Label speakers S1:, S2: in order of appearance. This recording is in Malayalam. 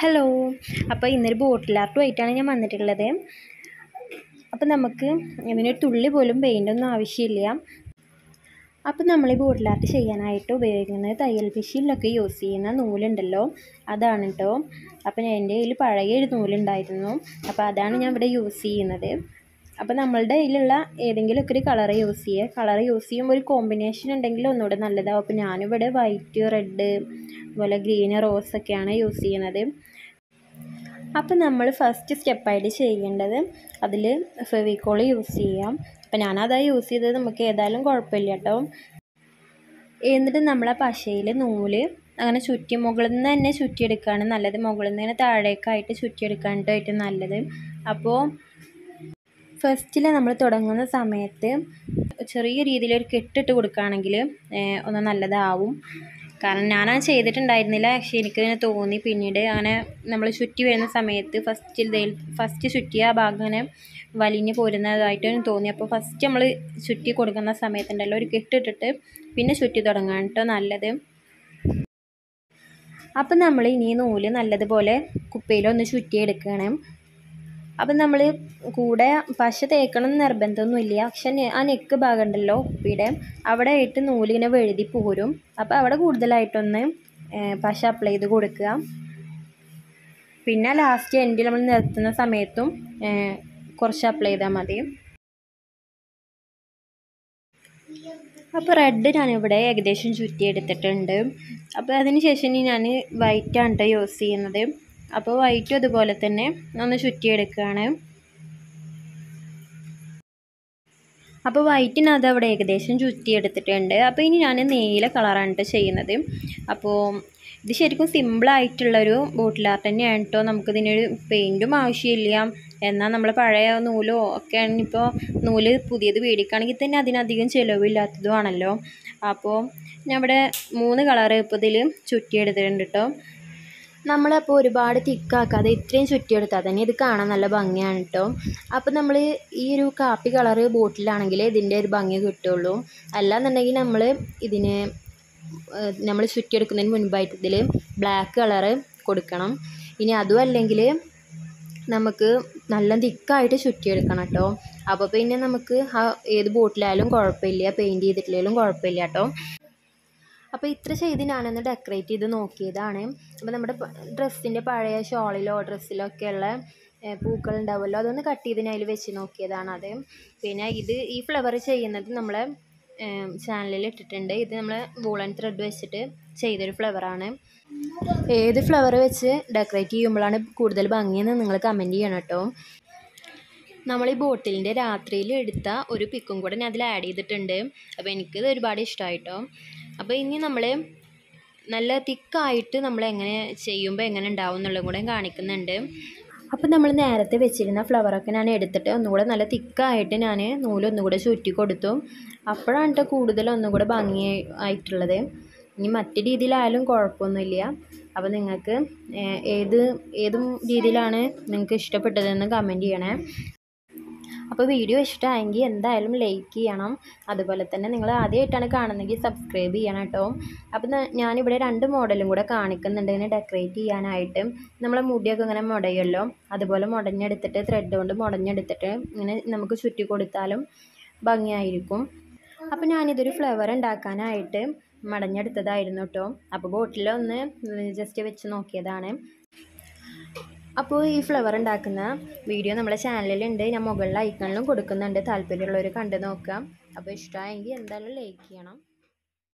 S1: ഹലോ അപ്പോൾ ഇന്നൊരു ബോട്ടിൽ ആർട്ടുമായിട്ടാണ് ഞാൻ വന്നിട്ടുള്ളത്. അപ്പോൾ നമുക്ക് ഇതിനൊരു തുള്ളി പോലും പെയിന്റൊന്നും ആവശ്യമില്ല. അപ്പോൾ നമ്മൾ ഈ ബോട്ടിൽ ആർട്ട് ചെയ്യാനായിട്ട് ഉപയോഗിക്കുന്നത് തയ്യൽ മെഷീനിലൊക്കെ യൂസ് ചെയ്യുന്ന നൂലുണ്ടല്ലോ. അതാണ് കേട്ടോ അപ്പോൾ എന്റെ കയ്യിൽ പഴയ ഒരു നൂലുണ്ടായിരുന്നു. അപ്പോൾ അതാണ് ഞാൻ ഇവിടെ യൂസ് ചെയ്യുന്നത്. അപ്പോൾ നമ്മളുടെ കയ്യിലുള്ള ഏതെങ്കിലുമൊക്കെ ഒരു കളർ യൂസ് ചെയ്യുക. കളർ യൂസ് ചെയ്യുമ്പോൾ ഒരു കോമ്പിനേഷൻ ഉണ്ടെങ്കിൽ ഒന്നുകൂടെ നല്ലതാവും. അപ്പോൾ ഞാനിവിടെ വൈറ്റ് റെഡ് അതുപോലെ ഗ്രീന് റോസ് ഒക്കെയാണ് യൂസ് ചെയ്യുന്നത്. അപ്പോൾ നമ്മൾ ഫസ്റ്റ് സ്റ്റെപ്പായിട്ട് ചെയ്യേണ്ടത് അതിൽ ഫെവിക്കോൾ യൂസ് ചെയ്യാം. അപ്പോൾ ഞാനതായി യൂസ് ചെയ്തത് നമുക്ക് ഏതായാലും കുഴപ്പമില്ല കേട്ടോ. എന്നിട്ട് നമ്മളെ പശയിൽ നൂൽ അങ്ങനെ ചുറ്റി മുകളിൽ നിന്ന് തന്നെ ചുറ്റിയെടുക്കുകയാണ് നല്ലത്. മുകളിൽ നിന്ന് തന്നെ താഴേക്കായിട്ട് ചുറ്റിയെടുക്കാനായിട്ട് നല്ലത്. അപ്പോൾ ഫസ്റ്റിൽ നമ്മൾ തുടങ്ങുന്ന സമയത്ത് ചെറിയ രീതിയിൽ ഒരു കെട്ടിട്ട് കൊടുക്കുകയാണെങ്കിൽ ഒന്ന് നല്ലതാവും. കാരണം ഞാനത് ചെയ്തിട്ടുണ്ടായിരുന്നില്ല. പക്ഷെ എനിക്കങ്ങനെ തോന്നി. പിന്നീട് അങ്ങനെ നമ്മൾ ചുറ്റി വരുന്ന സമയത്ത് ഫസ്റ്റിൽ ഫസ്റ്റ് ചുറ്റിയ ആ ഭാഗം അങ്ങനെ വലിഞ്ഞ് പോരുന്നതായിട്ട് തോന്നി. അപ്പോൾ ഫസ്റ്റ് നമ്മൾ ചുറ്റി കൊടുക്കുന്ന സമയത്തുണ്ടല്ലോ ഒരു കെട്ടിട്ടിട്ട് പിന്നെ ചുറ്റി തുടങ്ങാൻ കേട്ടോ നല്ലത്. അപ്പം നമ്മൾ ഇനി നൂൽ നല്ലതുപോലെ കുപ്പയിലൊന്ന് ചുറ്റിയെടുക്കണം. അപ്പം നമ്മൾ കൂടെ പശ തേക്കണം എന്ന് നിർബന്ധമൊന്നുമില്ല. പക്ഷെ ആ നെക്ക് ഭാഗം ഉണ്ടല്ലോ കുപ്പിയുടെ അവിടെ ആയിട്ട് നൂലിങ്ങനെ വെഴുതി പോരും. അപ്പോൾ അവിടെ കൂടുതലായിട്ടൊന്ന് പശ അപ്ലൈ ചെയ്ത് കൊടുക്കുക. പിന്നെ ലാസ്റ്റ് എൻഡിൽ നമ്മൾ നിർത്തുന്ന സമയത്തും കുറച്ച് അപ്ലൈ ചെയ്താൽ മതി. അപ്പോൾ റെഡ് ഞാനിവിടെ ഏകദേശം ചുറ്റി എടുത്തിട്ടുണ്ട് അപ്പോൾ അതിന് ശേഷം ഞാൻ വൈറ്റാണ് യൂസ് ചെയ്യുന്നത്. അപ്പോൾ വൈറ്റും അതുപോലെ തന്നെ ഒന്ന് ചുറ്റിയെടുക്കുകയാണ്. അപ്പോൾ വൈറ്റിനത് അവിടെ ഏകദേശം ചുറ്റിയെടുത്തിട്ടുണ്ട്. അപ്പോൾ ഇനി ഞാൻ നീല കളറാണ് ചെയ്യുന്നത്. അപ്പോൾ ഇത് ശരിക്കും സിമ്പിളായിട്ടുള്ളൊരു ബോട്ടിൽ ആർട്ട് തന്നെയാണ് കേട്ടോ നമുക്കിതിനൊരു പെയിന്റും ആവശ്യമില്ല. എന്നാൽ നമ്മൾ പഴയ നൂലോ ഒക്കെ ഇപ്പോൾ നൂൽ പുതിയത് മേടിക്കുകയാണെങ്കിൽ തന്നെ അതിനധികം ചിലവില്ലാത്തതുമാണല്ലോ അപ്പോൾ ഞാൻ ഇവിടെ മൂന്ന് കളറ് ഇപ്പോൾ ഇതിൽ ചുറ്റിയെടുത്തിട്ടുണ്ട് കേട്ടോ നമ്മളപ്പോൾ ഒരുപാട് തിക്കാക്കാതെ ഇത്രയും ചുറ്റിയെടുത്താൽ തന്നെ ഇത് കാണാൻ നല്ല ഭംഗിയാണ് കേട്ടോ അപ്പോൾ നമ്മൾ ഈ ഒരു കാപ്പി കളറ് ബോട്ടിലാണെങ്കിൽ ഇതിന്റെ ഒരു ഭംഗി കിട്ടുള്ളൂ. അല്ലാന്നുണ്ടെങ്കിൽ നമ്മൾ ഇതിന് നമ്മൾ ചുറ്റിയെടുക്കുന്നതിന് മുൻപായിട്ട് ഇതിൽ ബ്ലാക്ക് കളറ് കൊടുക്കണം. ഇനി അതുമല്ലെങ്കിൽ നമുക്ക് നല്ല തിക്കായിട്ട് ചുറ്റിയെടുക്കണം കേട്ടോ അപ്പോൾ പിന്നെ നമുക്ക് ആ ഏത് ബോട്ടിലായാലും കുഴപ്പമില്ല. പെയിന്റ് ചെയ്തിട്ടില്ലെങ്കിലും കുഴപ്പമില്ല കേട്ടോ അപ്പോൾ ഇത്ര ചെയ്ത് ഞാനൊന്ന് ഡെക്കറേറ്റ് ചെയ്ത് നോക്കിയതാണ്. അപ്പോൾ നമ്മുടെ ഡ്രസ്സിന്റെ പഴയ ഷോളിലോ ഡ്രസ്സിലോ ഒക്കെയുള്ള പൂക്കൾ ഉണ്ടാവുമല്ലോ അതൊന്ന് കട്ട് ചെയ്ത് അതിൽ വെച്ച് നോക്കിയതാണ് അത്. പിന്നെ ഇത് ഈ ഫ്ലവർ ചെയ്യുന്നത് നമ്മളെ ചാനലിൽ ഇട്ടിട്ടുണ്ട്. ഇത് നമ്മൾ വൂളൻ ത്രെഡ് വെച്ചിട്ട് ചെയ്തൊരു ഫ്ലവറാണ് ഏത് ഫ്ലവർ വെച്ച് ഡെക്കറേറ്റ് ചെയ്യുമ്പോഴാണ് കൂടുതൽ ഭംഗിയെന്ന് നിങ്ങൾ കമന്റ് ചെയ്യണം കേട്ടോ. നമ്മൾ ഈ ബോട്ടിലിന്റെ രാത്രിയിൽ എടുത്ത ഒരു പിക്കും കൂടെ ഞാൻ അതിൽ ആഡ് ചെയ്തിട്ടുണ്ട്. അപ്പോൾ എനിക്കത് ഒരുപാട് ഇഷ്ടമായിട്ടോ അപ്പോൾ ഇനി നമ്മൾ നല്ല തിക്കായിട്ട് നമ്മൾ എങ്ങനെ ചെയ്യുമ്പോൾ എങ്ങനെ ഉണ്ടാവും എന്നുള്ളതും കൂടെ കാണിക്കുന്നുണ്ട്. അപ്പോൾ നമ്മൾ നേരത്തെ വെച്ചിരുന്ന ഫ്ലവറൊക്കെ ഞാൻ എടുത്തിട്ട് ഒന്നുകൂടെ നല്ല തിക്കായിട്ട് ഞാൻ നൂലൊന്നുകൂടെ ചുറ്റി കൊടുത്തു. അപ്പോഴാണ് കൂടുതൽ ഒന്നുകൂടെ ഭംഗി ആയിട്ടുള്ളത്. ഇനി മറ്റു രീതിയിലായാലും കുഴപ്പമൊന്നുമില്ല. അപ്പോൾ നിങ്ങൾക്ക് ഏത് ഏതും രീതിയിലാണ് നിങ്ങൾക്ക് ഇഷ്ടപ്പെട്ടതെന്ന് കമന്റ് ചെയ്യണേ. അപ്പോൾ വീഡിയോ ഇഷ്ടമായെങ്കിൽ എന്തായാലും ലൈക്ക് ചെയ്യണം. അതുപോലെ തന്നെ നിങ്ങൾ ആദ്യമായിട്ടാണ് കാണുന്നതെങ്കിൽ സബ്സ്ക്രൈബ് ചെയ്യണം കേട്ടോ. അപ്പോൾ ഞാനിവിടെ രണ്ട് മോഡലും കൂടെ കാണിക്കുന്നുണ്ട്. ഇങ്ങനെ ഡെക്കറേറ്റ് ചെയ്യാനായിട്ട്. നമ്മളെ മുടിയൊക്കെ ഇങ്ങനെ മുടയല്ലോ അതുപോലെ മുടഞ്ഞെടുത്തിട്ട് ത്രെഡ് കൊണ്ട് മുടഞ്ഞെടുത്തിട്ട് ഇങ്ങനെ നമുക്ക് ചുറ്റി കൊടുത്താലും ഭംഗിയായിരിക്കും. അപ്പോൾ ഞാനിതൊരു ഫ്ലവർ ഉണ്ടാക്കാനായിട്ട് മടഞ്ഞെടുത്തതായിരുന്നു കേട്ടോ. അപ്പോൾ ബോട്ടിലൊന്ന് ജസ്റ്റ് വെച്ച് നോക്കിയതാണ്. അപ്പോൾ ഈ ഫ്ലവർ ഉണ്ടാക്കുന്ന വീഡിയോ നമ്മുടെ ചാനലിലുണ്ട് ഞാൻ മുകളിൽ ഐക്കണിലും കൊടുക്കുന്നുണ്ട്. താല്പര്യമുള്ളവർ കണ്ടു നോക്കാം അപ്പോൾ ഇഷ്ടമായെങ്കിൽ എന്തായാലും ലൈക്ക് ചെയ്യണം.